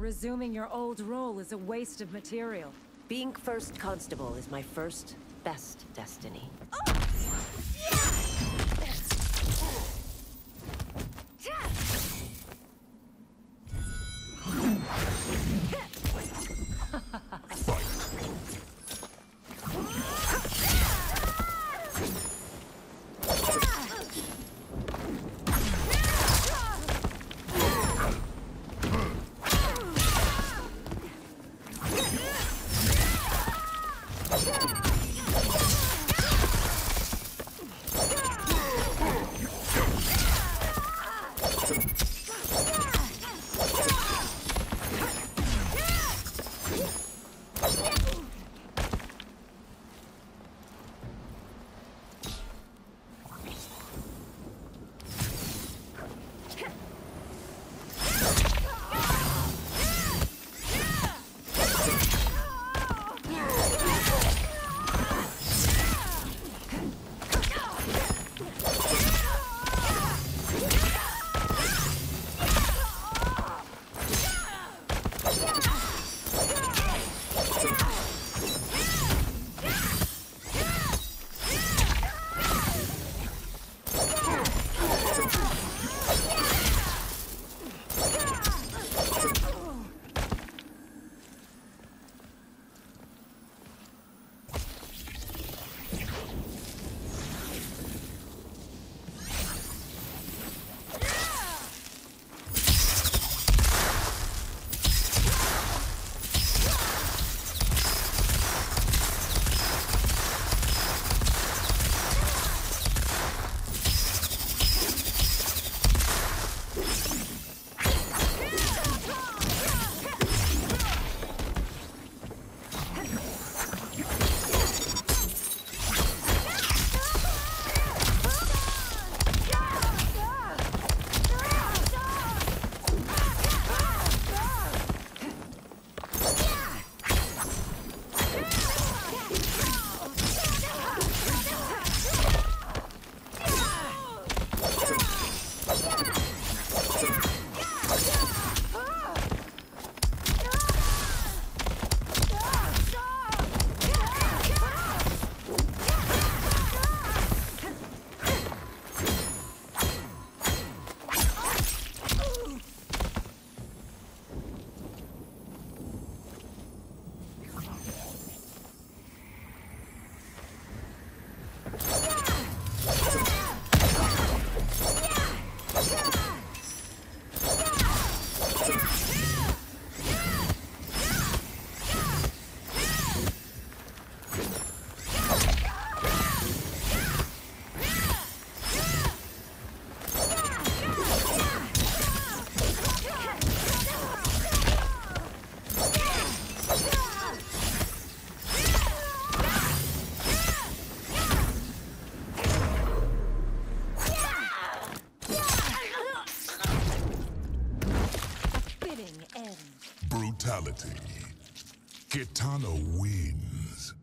resuming your old role is a waste of material. Being first constable is my first, best destiny. Oh, finality. Kitana wins.